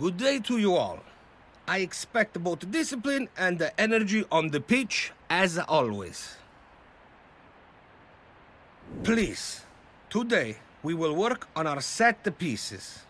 Good day to you all. I expect both discipline and the energy on the pitch, as always. Please, today we will work on our set pieces.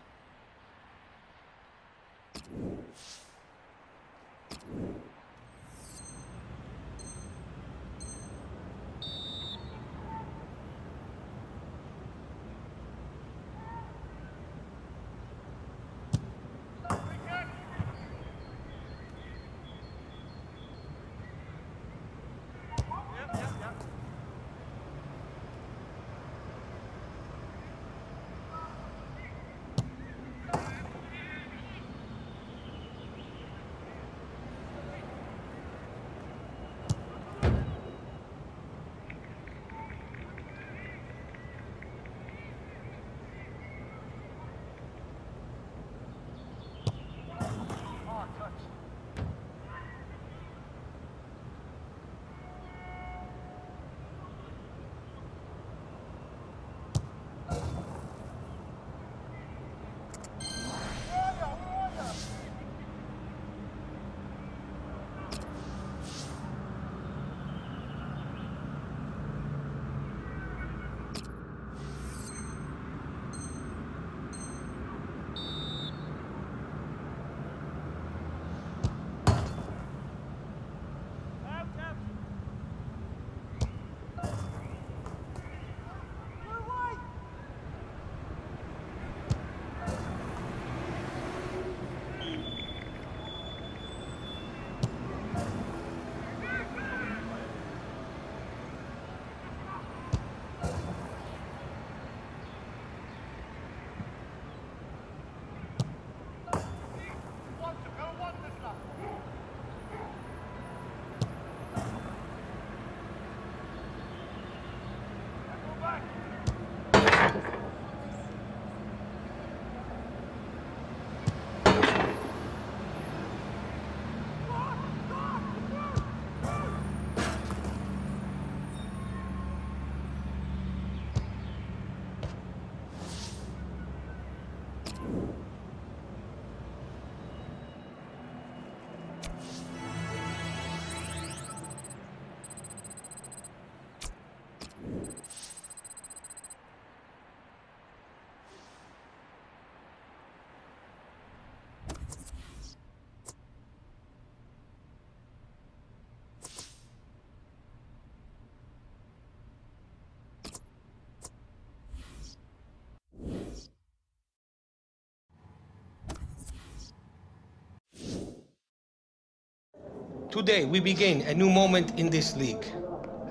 Today we begin a new moment in this league.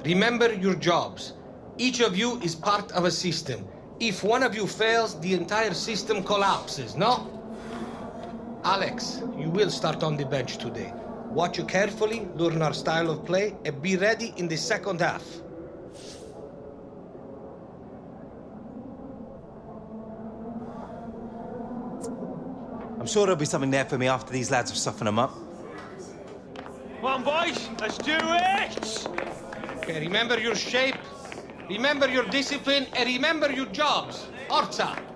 Remember your jobs. Each of you is part of a system. If one of you fails, the entire system collapses, no? Alex, you will start on the bench today. Watch you carefully, learn our style of play, and be ready in the second half. I'm sure there'll be something there for me after these lads have softened them up. Come on, boys, let's do it! Okay, remember your shape, remember your discipline, and remember your jobs. Orza.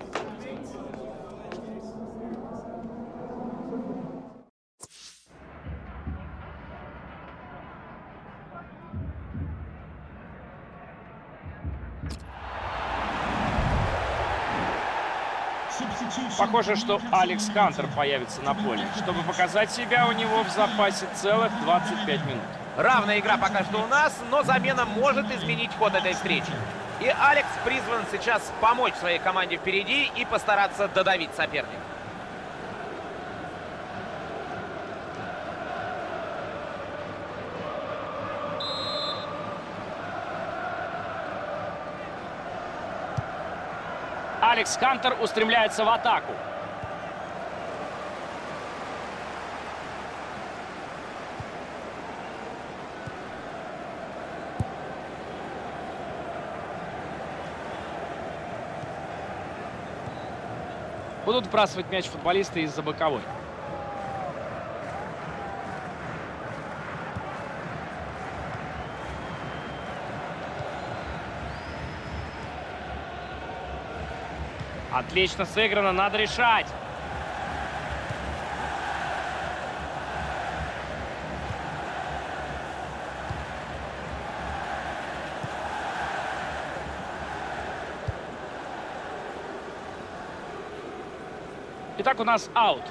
Похоже, что Алекс Хантер появится на поле. Чтобы показать себя, у него в запасе целых 25 минут. Равная игра пока что у нас, но замена может изменить ход этой встречи. И Алекс призван сейчас помочь своей команде впереди и постараться додавить соперника. Алекс Хантер устремляется в атаку. Будут вбрасывать мяч футболисты из-за боковой. Отлично сыграно, надо решать. Итак, у нас аут.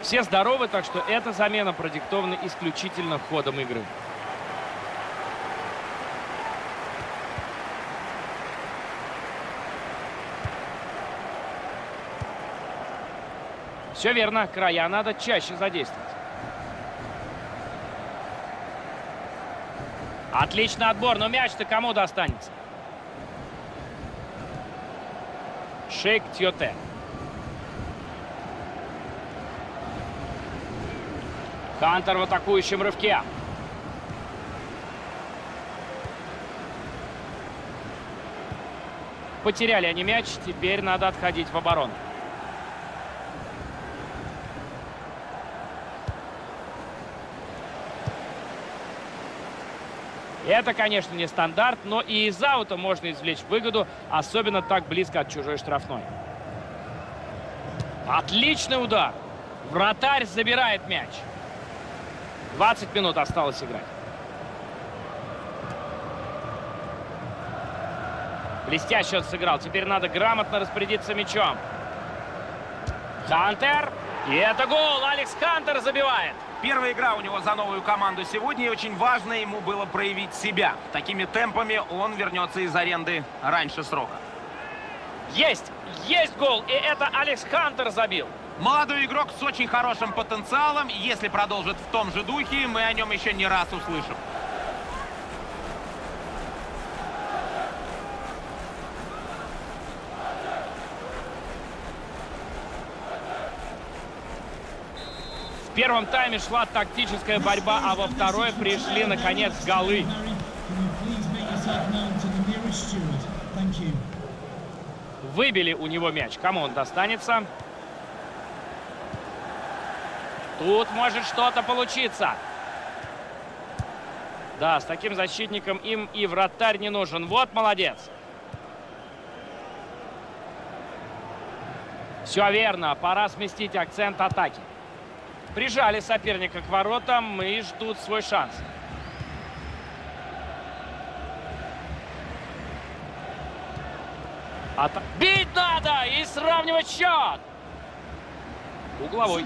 Все здоровы, так что эта замена продиктована исключительно ходом игры. Все верно, края надо чаще задействовать. Отличный отбор, но мяч-то кому достанется? Шейк Тьоте. Хантер в атакующем рывке. Потеряли они мяч, теперь надо отходить в оборону. Это, конечно, не стандарт, но и из аута можно извлечь выгоду, особенно так близко от чужой штрафной. Отличный удар. Вратарь забирает мяч. 20 минут осталось играть. Блестяще он сыграл. Теперь надо грамотно распорядиться мячом. Хантер. И это гол. Алекс Хантер забивает. Первая игра у него за новую команду сегодня, и очень важно ему было проявить себя. Такими темпами он вернется из аренды раньше срока. Есть! Есть гол! И это Алекс Хантер забил. Молодой игрок с очень хорошим потенциалом. Если продолжит в том же духе, мы о нем еще не раз услышим. В первом тайме шла тактическая борьба, а во второй пришли, наконец, голы. Выбили у него мяч. Кому он достанется? Тут может что-то получиться. Да, с таким защитником им и вратарь не нужен. Вот молодец. Все верно. Пора сместить акцент атаки. Прижали соперника к воротам и ждут свой шанс. Ата... Бить надо и сравнивать счет. Угловой.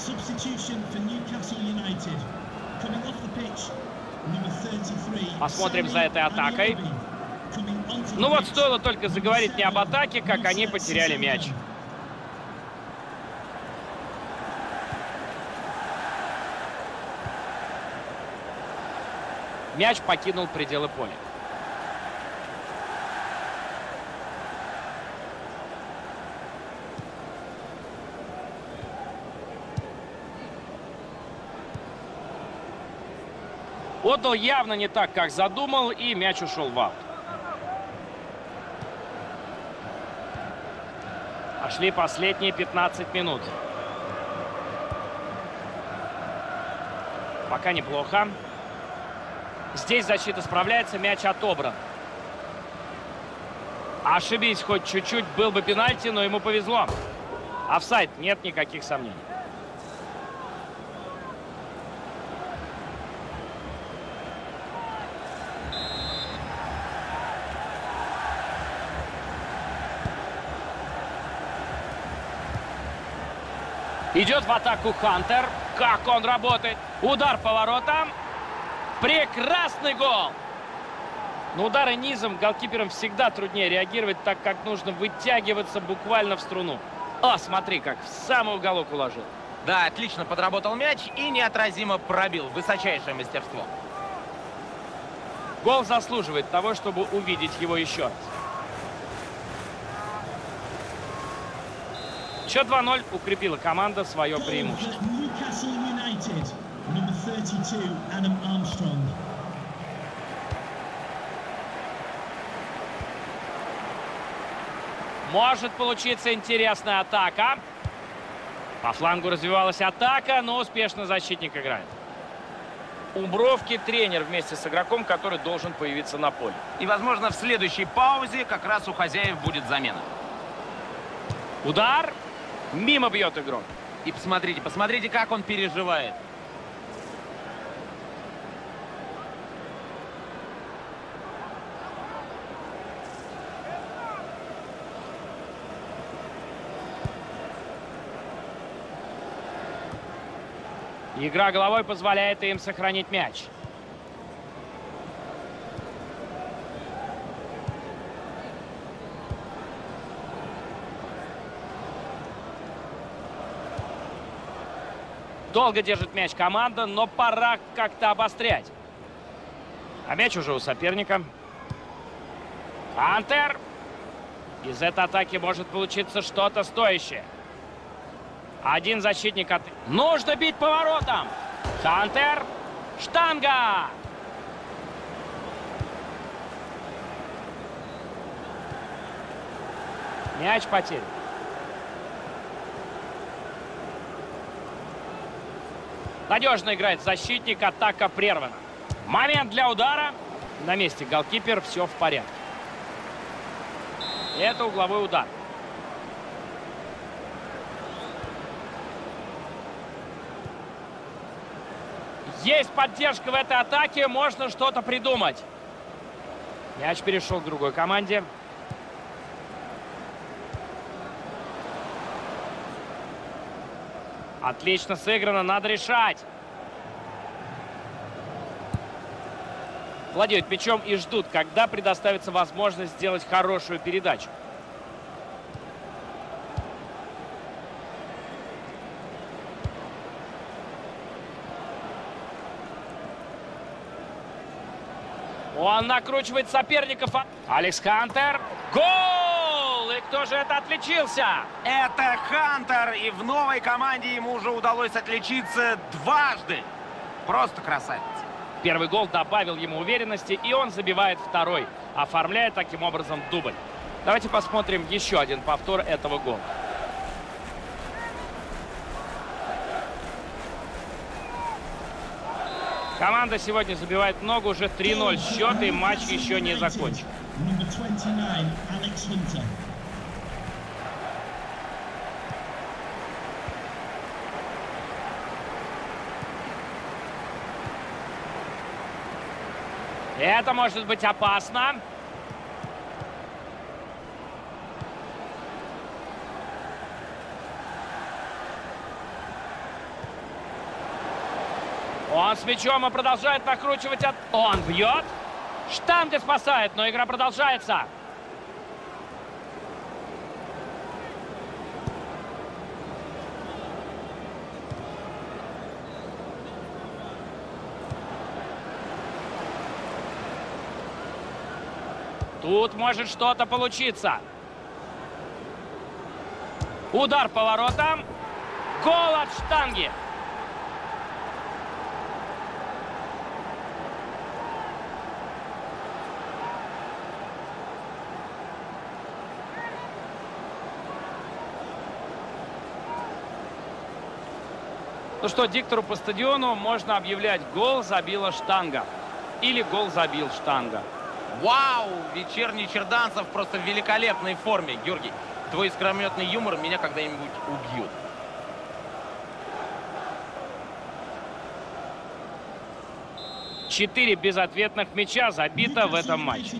Substitution for Newcastle United. Coming off the pitch, number 33. Посмотрим за этой атакой. Ну вот стоило только заговорить не об атаке, как они потеряли мяч. Мяч покинул пределы поля. Отдал явно не так, как задумал, и мяч ушел в аут. Пошли последние 15 минут. Пока неплохо. Здесь защита справляется, мяч отобран. Ошибись хоть чуть-чуть, был бы пенальти, но ему повезло. Офсайд, нет никаких сомнений. Идет в атаку Хантер. Как он работает. Удар по воротам. Прекрасный гол! На удары низом голкиперам всегда труднее реагировать, так как нужно вытягиваться буквально в струну. О, смотри, как в самый уголок уложил. Да, отлично подработал мяч и неотразимо пробил. Высочайшее мастерство. Гол заслуживает того, чтобы увидеть его еще раз. Счет 2-0 укрепила команда свое преимущество. for Newcastle United. Number 32, Adam Armstrong. Может получиться интересная атака. По флангу развивалась атака, но успешно защитник играет. У Бровки тренер вместе с игроком, который должен появиться на поле. И, возможно, в следующей паузе как раз у хозяев будет замена. Удар. Мимо бьет игрок. И посмотрите, посмотрите, как он переживает. Игра головой позволяет им сохранить мяч. Долго держит мяч команда, но пора как-то обострять. А мяч уже у соперника. Хантер. Из этой атаки может получиться что-то стоящее. Один защитник от... Нужно бить поворотом. Хантер. Штанга. Мяч потерян. Надежно играет защитник, атака прервана. Момент для удара. На месте голкипер, все в порядке. Это угловой удар. Есть поддержка в этой атаке, можно что-то придумать. Мяч перешел к другой команде. Отлично сыграно, надо решать. Владеют мячом и ждут, когда предоставится возможность сделать хорошую передачу. Он накручивает соперников. Алекс Хантер. Гол! Кто же это отличился? Это Хантер, и в новой команде ему уже удалось отличиться дважды. Просто красавец. Первый гол добавил ему уверенности, и он забивает второй, оформляя таким образом дубль. Давайте посмотрим еще один повтор этого гола. Команда сегодня забивает много, уже 3-0 счет, и матч еще не закончен. Это может быть опасно. Он с мячом и продолжает накручивать. От... Он бьет. Штанги спасает, но игра продолжается. Тут может что-то получиться. Удар поворотом. Гол от штанги. Ну что, диктору по стадиону можно объявлять гол забила штанга. Или гол забил штанга. Вау! Вечерний Черданцев просто в великолепной форме. Георгий, твой искрометный юмор меня когда-нибудь убьет. Четыре безответных мяча забито в этом матче.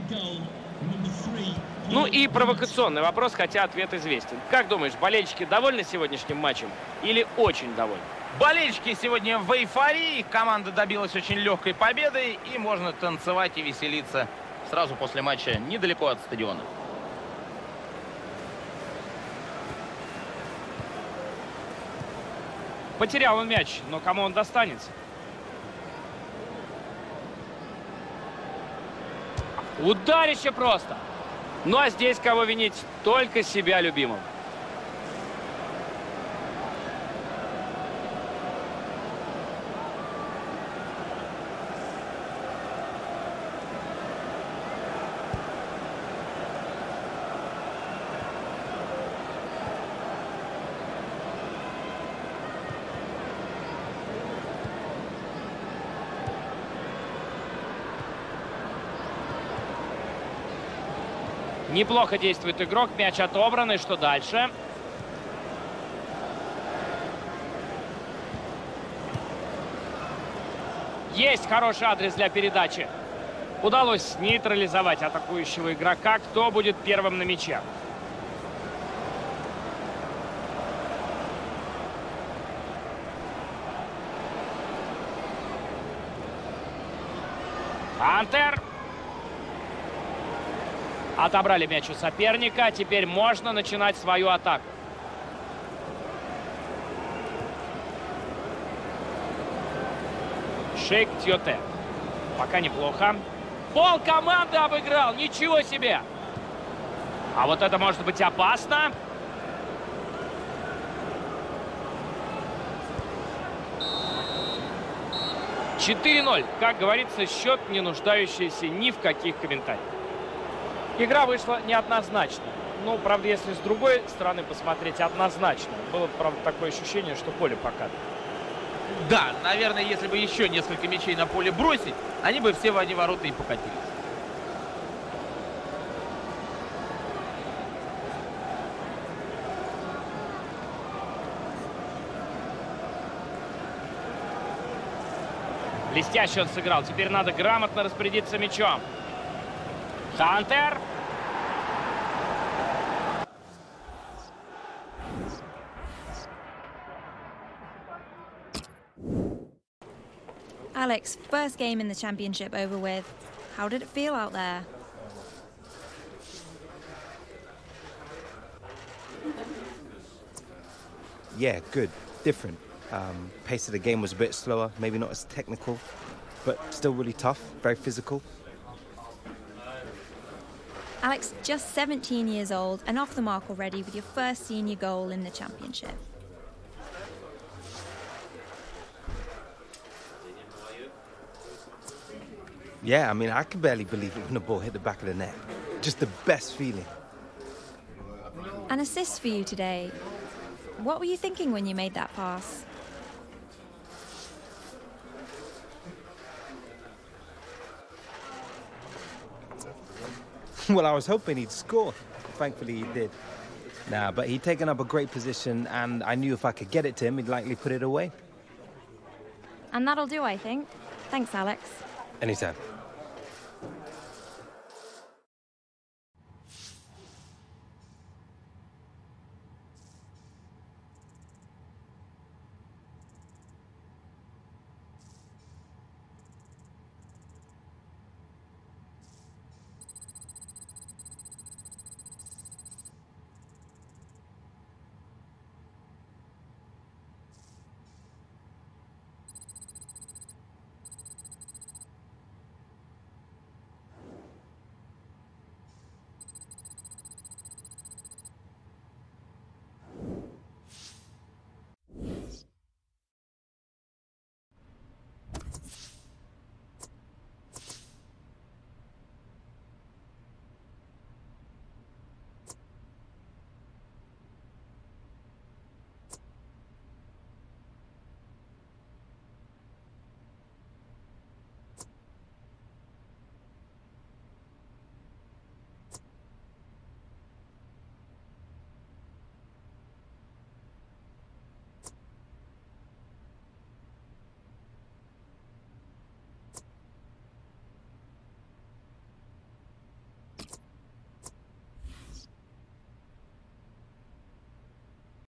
Ну и провокационный вопрос, хотя ответ известен. Как думаешь, болельщики довольны сегодняшним матчем или очень довольны? Болельщики сегодня в эйфории. Команда добилась очень легкой победы. И можно танцевать и веселиться сразу после матча недалеко от стадиона. Потерял он мяч, но кому он достанется? Ударище просто! Ну а здесь кого винить? Только себя любимого. Неплохо действует игрок. Мяч отобран. Что дальше? Есть хороший адрес для передачи. Удалось нейтрализовать атакующего игрока. Кто будет первым на мяче? Антер. Отобрали мяч у соперника. Теперь можно начинать свою атаку. Шейк Тьоте. Пока неплохо. Пол команды обыграл. Ничего себе. А вот это может быть опасно. Четыре ноль. Как говорится, счет, не нуждающийся ни в каких комментариях. Игра вышла неоднозначно. Ну, правда, если с другой стороны посмотреть, однозначно. Было, правда, такое ощущение, что поле покатывает. Да, наверное, если бы еще несколько мячей на поле бросить, они бы все в одни ворота и покатились. Блестяще он сыграл. Теперь надо грамотно распорядиться мячом. Хантер. Alex, first game in the championship over with. How did it feel out there? Yeah, good. Different. Um, pace of the game was a bit slower, maybe not as technical, but still really tough, very physical. Alex, just 17 years old and off the mark already with your first senior goal in the championship. Yeah, I mean, I can barely believe it when the ball hit the back of the net. Just the best feeling. An assist for you today. What were you thinking when you made that pass? well, I was hoping he'd score. Thankfully, he did. Nah, but he'd taken up a great position, and I knew if I could get it to him, he'd likely put it away. And that'll do, I think. Thanks, Alex. Anytime.